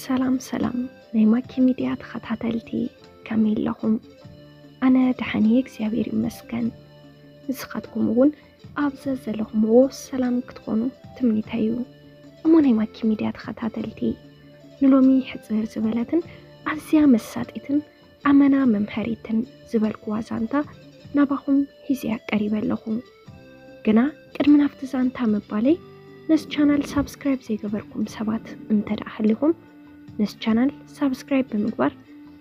ሰላም ሰላም ናይ ማኪ ሚድያ ተኸታተልቲ ከመይ ኣለኹም ኣነ ድሓኒ እግዚኣብሔር ይመስገን ንስኻትኩም እውን ኣብዘ ዘለኹምዎ ሰላም ክትኾኑ ትምኒታ እዩ እሞ ናይ ማኪ ሚድያ ተኸታተልቲ ንሎሚ ሕፅር ዝበለትን ኣዝያ መሳጢትን ኣመና መምሃሪትን ዝበልክዋ ዛንታ ናባኹም ሒዝያ ቀሪበ ኣለኹ ግና ቅድሚ ናብቲ ዛንታ ምባለይ ነስ ቻናል ሳብስክራይብ ዘይገበርኩም ሰባት እንተደኣ ሃሊኹም ነስ ቻናል ሳብስክራይብ ብምግባር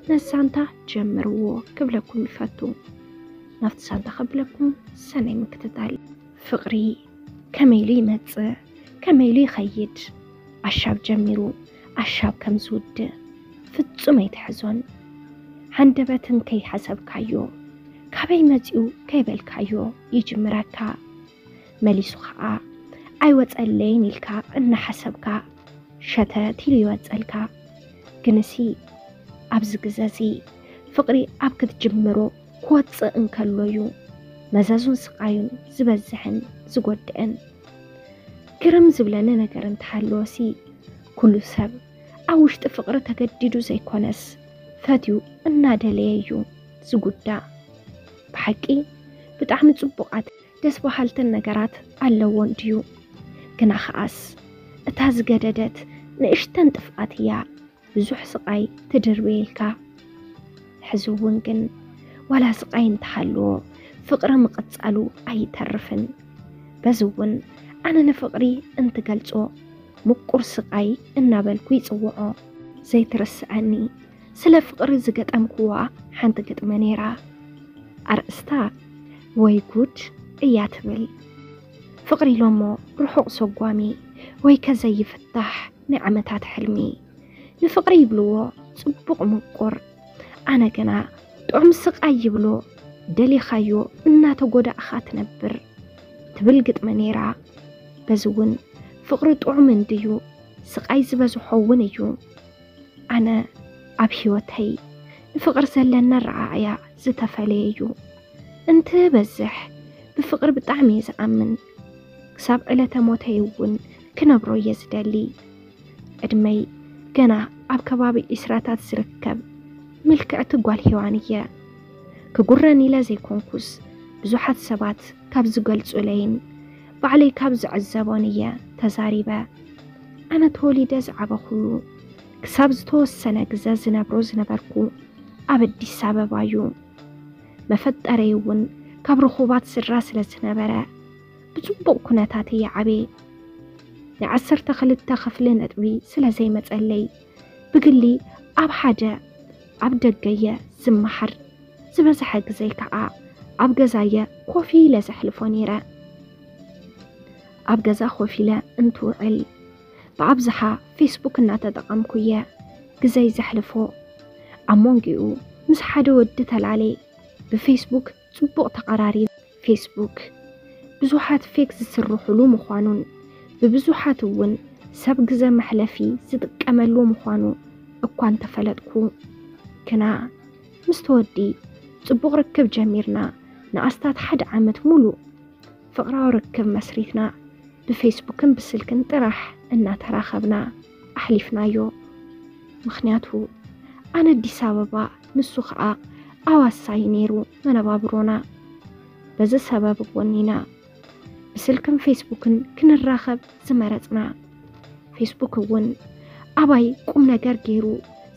ነስ ሳንታ ጀምርዎ ክብለኩም ይፈቱ ናብቲ ሳንታ ከብለኩም ሰናይ ምክትታል ፍቕሪ ከመይ ኢሉ ይመፅእ ከመይ ኢሉ ይኸይድ ኣሻብ ጀሚሩ ኣሻብ ከም ዝውድእ ፍጹም ኣይትሕዞን ሓንደበትን ከይሓሰብካዮ ካበይ መጺኡ ከይበልካዮ ይጅምረካ መሊሱ ከዓ ኣይወፀለይን ኢልካ እናሓሰብካ ሸተት ኢሉ ይወፀልካ ግንሲ ኣብዚ ግዜ እዚ ፍቕሪ ኣብ ክትጅምሮ ክወፅእ እንከሎ እዩ መዘዙን ስቃዩን ዝበዝሕን ዝጎድአን ግርም ዝብለኒ ነገር እንተሃለወሲ ኩሉ ሰብ ኣብ ውሽጢ ፍቕሪ ተገዲዱ ዘይኮነስ ፈትዩ እናደለየ እዩ ዝጉዳእ ብሓቂ ብጣዕሚ ፅቡቓት ደስ በሃልትን ነገራት ኣለዎን ድዩ ግና ከዓስ እታ ዝገደደት ንእሽተን ጥፍኣት እያ بزوح سقاي تدرويلكا حزوونكن ولا سقاي انتحلو فقرة مقتصالو اي ترفن بزوون انا نفقري انتقلتو قلتو مقر سقاي النابل كويت وعو زي ترسعني سلا فقري زقت امكوا حان تقت منيرا ارقستا ويكوت اياتبل فقري لومو رحوق قوامي ويكا زي فتح نعمتات حلمي ንፍቕሪ ይብልዎ ጽቡቕ ምቁር ኣነ ግና ጥዑም ስቓይ ይብሎ ደሊኻዮ እናተጎዳእኻ ትነብር ትብል ግጥሚ ነይራ በዚ እውን ፍቕሪ ጥዑምን ድዩ ስቓይ ዝበዝሖውን እዩ ኣነ ኣብ ህይወተይ ንፍቕሪ ዘለና ረኣእያ ዝተፈለየ እዩ እንትበዝሕ ብፍቕሪ ብጣዕሚ እየ ዝኣምን ክሳብ ዕለተ ሞተይ እውን ክነብሮ እየ ዝደሊ ዕድመይ ገና ኣብ ከባቢ እስራታት ዝርከብ ምልክዕቲ ጓል ሂዋን እየ ክጉረን ኢለ ዘይኮንኩስ ብዙሓት ሰባት ካብ ዝገልጹለይን ባዕለይ ካብ ዝዕዘቦን እየ ተዛሪበ ኣነ ተወሊደ ዝዓበኹሉ ክሳብ ዝተወሰነ ግዜ ዝነብሮ ዝነበርኩ ኣብ ኣዲስ ኣበባ እዩ መፈጠረይ እውን ካብ ርኹባት ስድራ ስለ ዝነበረ ብፅቡቕ ኩነታት እየ ዓበየ ንዓሰርተ ክልተ ክፍሊ ነጥቢ ስለ ዘይመፀለይ ብግሊ ኣብ ሓደ ኣብ ደገየ ዝመሓር ዝበዝሐ ግዜ ከዓ ኣብ ገዛየ ኮፊ ኢለ ዘሕልፎ ነይረ ኣብ ገዛ ኮፍ ኢለ እንትውዕል ብኣብዝሓ ፌስቡክ እናተጠቐምኩ እየ ግዘይ ዘሕልፎ ኣብ መንጊኡ ምስ ሓደ ወዲ ተላለየ ብፌስቡክ ፅቡቕ ተቐራሪብ ፌስቡክ ብዙሓት ፌክ ዝስርሕሉ ምዃኑን ببزحات ون سبق زا محلفي زد قملو مخانو اكوان تفلتكو كنا مستودي تبغ ركب جميرنا ناستات حد عامت مولو فقراو ركب مسريتنا بفيسبوك بسلك انتراح انا تراخبنا أحليفنا يو مخنياتو انا اديس ابابا نسو خاق اواساي نيرو بابرونا بزا سبب ونينا ስልክን ፌስቡክን ክንራኸብ ዝመረፅና ፌስቡክ እውን ኣባይ ቁም ነገር ገይሩ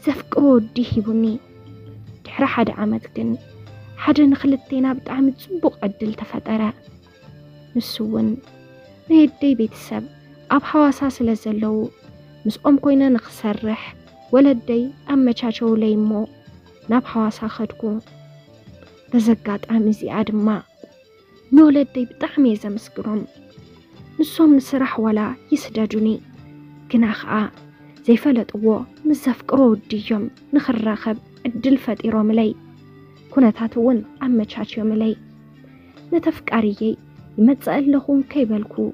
ዘፍቅሮ ወዲ ሂቡኒ ድሕሪ ሓደ ዓመት ግን ሓደ ንክልተና ብጣዕሚ ፅቡቕ ዕድል ተፈጠረ ንሱ እውን ናየደይ ቤተሰብ ኣብ ሓዋሳ ስለ ዘለው ምስኦም ኮይነ ንክሰርሕ ወለደይ ኣመቻቸውለይ እሞ ናብ ሓዋሳ ኸድኩ በዘጋጣሚ እዚኣ ድማ نولدي بطحمي زمسكروم نصوم نسرح ولا يسداجوني كنا خاء زي فلت وو مزاف ديوم نخراخب الدل فتيرو ملي كنا تاتون أما تشاتيو ملي نتفك عريي يمتزا اللهم كي بالكو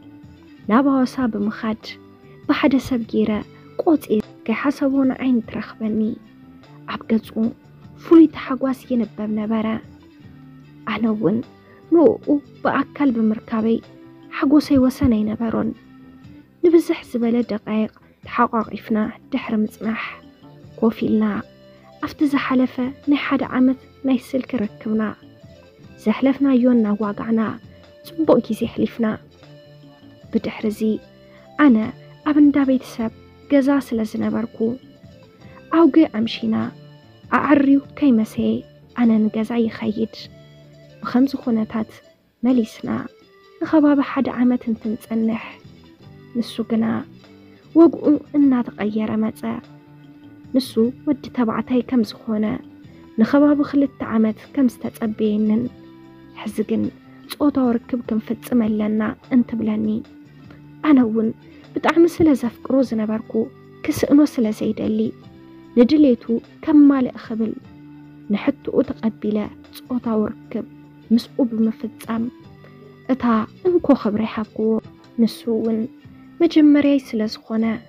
نابا وصاب مخاد بحدا سبقيرا قوت إيه كي حسابون عين ترخبني أبقى فولي تحقواس ينبب نبارا أنا ون ንኡ ብኣካል ብምርካበይ ሓጎሰይ ወሰን ኣይነበሮን ንብዝሕ ዝበለ ደቃይቕ ተሓቋቒፍና ድሕሪ ምፅናሕ ኮፍ ኢልና ኣብቲ ዝሓለፈ ናይ ሓደ ዓመት ናይ ስልኪ ርክብና ዘሕለፍናዮ እናዋጋዕና ፅቡቅ ግዜ ሕሊፍና ብድሕሪ እዚ ኣነ ኣብ እንዳ ቤተሰብ ገዛ ስለ ዝነበርኩ ኣውጌ ኣምሺና ኣዕርዩ ከይመሰየ ኣነ ንገዛ ይኸይድ بخمس خونتات مليسنا نخباب حد عمت تنصنح نسو قنا وقو انا تغير متى نسو ود تبعتي كم زخونا نخباب خلت عمت كم ستتقبينن حزقن تقوطا وركب كم فتسمى لنا انت بلاني انا ون بتعمل سلا كروزنا روزنا باركو كسئنو سلا زيد اللي نجليتو كم مالي اخبل نحطو اتقبيلا تقوطا وركب مسؤول بمفتام اتا انكو خبري حقو نسوون مجمري سلس خونا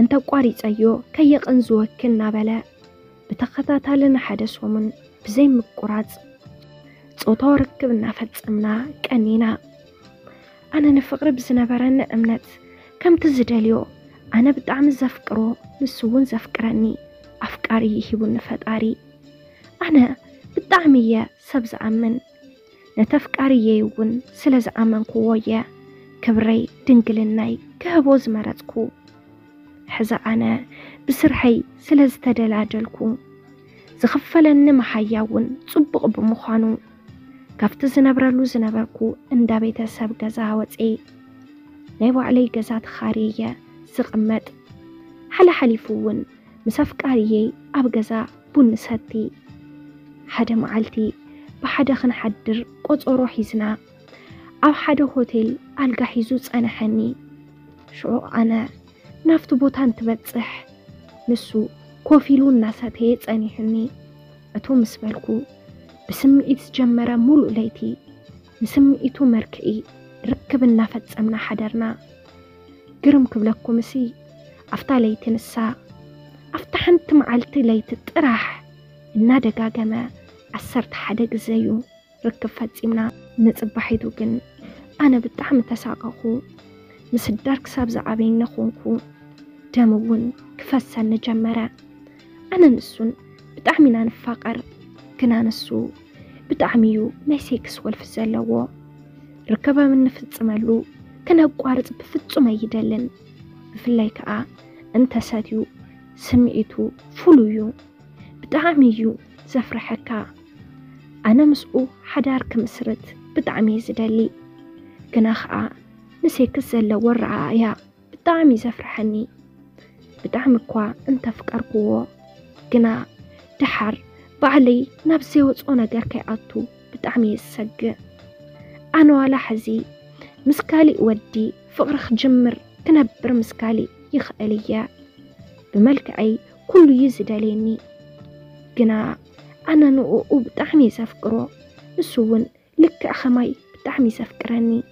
انتا قواري تايو كيق انزوك النابلة بتخطاتا لنا حدس ومن بزي مقراز تسوطو ركب النافتامنا كانينا انا نفقر بزنبرن امنت كم تزدليو انا بدعم زفكرو نسوون زفكرني افكاري يهيبون نفتاري انا بدعمي يا سبز امن ንተፍቃርየ እውን ስለ ዝኣመንክዎ ክብረይ ድንግልናይ ክህቦ ዝመረፅኩ ሕዚ ኣነ ብስርሐይ ስለ ዝተደላደልኩ ዝኽፈለኒ መሃያ እውን ጽቡቕ ብምዃኑ ካብቲ ዝነብረሉ ዝነበርኩ እንዳ ቤተሰብ ገዛ ወፅኢ ናይ ባዕለይ ገዛ ተኻርየ ዝቕመጥ ሓለሓሊፉ እውን ምስ ኣፍቃርየይ ኣብ ገዛ ቡን ሓደ መዓልቲ ብሓደ ክንሓድር ቆፀሮ ሒዝና ኣብ ሓደ ሆቴል ኣልጋ ሒዙ ፀንሐኒ ሽዑ ኣነ ናብቲ ቦታ እንትበፅሕ ንሱ ኮፍ ኢሉ እናሰተየ ጸኒሕኒ እቶ ምስ በልኩ ብስምዒት ዝጀመረ ሙሉእ ለይቲ ንስምዒቱ መርክዒ ርክብ እናፈፀምና ሓደርና ግርም ክብለኩምሲ ኣፍታ ለይቲ ንሳ ኣፍታ ሓንቲ መዓልቲ ለይቲ ጥራሕ እናደጋገመ ዓሰርተ ሓደ ግዜ እዩ ርክብ ፈፂምና ንፅባሒቱ ግን ኣነ ብጣዕሚ ተሳቀኹ ምስዳር ክሳብ ዝዓበይነ ኾንኩ ደም እውን ክፈሰኒ ጀመረ ኣነ ንሱን ብጣዕሚ ኢና ንፋቐር ግና ንሱ ብጣዕሚ እዩ ናይ ሴክስ ወልፊ ዘለዎ ርክበ ምንፍፅመሉ ክነቋርፅ ብፍጹም ኣይደልን ብፍላይ ከዓ እንተሰትዩ ስምዒቱ ፍሉይ እዩ ብጣዕሚ እዩ ዘፍርሐካ ኣነምስኡ ሓዳር ክምስርት ብጣዕሚ እዩ ዝደሊ ግና ከዓ ንሴክስ ዘለዎ ረኣእያ ብጣዕሚ እዩ ዘፍርሐኒ ብጣዕሚ እኳ እንተፍቀርክዎ ግና ድሓር ባዕለይ ናብ ዘይወፅኦ ነገር ከይኣቱ ብጣዕሚ እዩ ዝሰግእ ኣነ ዋላ ሕዚ ምስ ካሊእ ወዲ ፍቕሪ ክጅምር ክነብር ምስ ካሊእ ይኽእል እየ ብመልክዐይ ኩሉ እዩ ዝደልየኒ ግና أنا نقوقو بتحمي سفكرو نسوون لك أخماي بتحمي سفكراني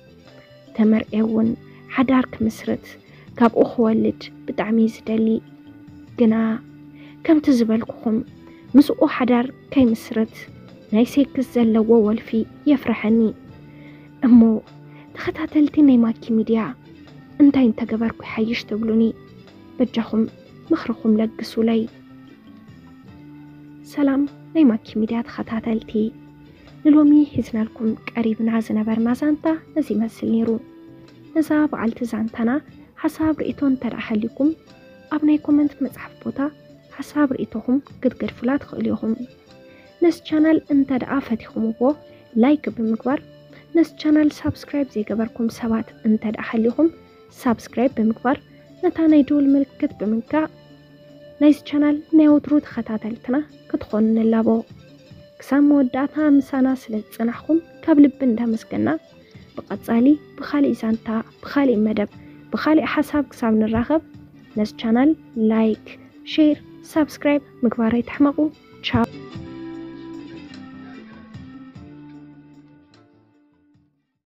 تمر إيوون حدارك مسرت كاب أخوة لج بتحمي زدالي جنا كم تزبلكم مسقو حدار كي مسرت نايسيك الزل ووال في يفرحني أمو تخطها تلتي نيماكي ميديا انتا انت جبركو حيش تبلوني بجاهم مخرخم لقصو لي ሰላም ናይ ማኪ ሚድያ ተኸታተልቲ ንሎሚ ሒዝናልኩም ቀሪብና ዝነበርና ዛንታ እዚ ይመስል ነይሩ ነዛ በዓልቲ ዛንታና ሓሳብ ርእቶ እንተደኣ ሃሊኩም ኣብ ናይ ኮመንት መፅሓፍ ቦታ ሓሳብ ርእቶኹም ክትገድፍላ ትኽእል ኢኹም ነስ ቻናል እንተ እንተደኣ ፈቲኹምዎ ላይክ ብምግባር ነስ ቻናል ሳብስክራይብ ዘይገበርኩም ሰባት እንተ ደኣ ሃሊኹም ሳብስክራይብ ብምግባር ነታ ናይ ድውል ምልክት ብምንካዕ ናይዚ ቻናል ናይ ወትሩ ተኸታተልትና ክትኾኑን ንላቦ ክሳብ መወዳእታ ምሳና ስለ ዝፅናሕኩም ካብ ልቢ እንዳመስገና ብቐፃሊ ብኻሊእ ዛንታ ብኻሊእ መደብ ብኻሊእ ሓሳብ ክሳብ ንራኸብ ነዚ ቻናል ላይክ ሼር ሳብስክራይብ ምግባር ኣይትሕመቑ ቻው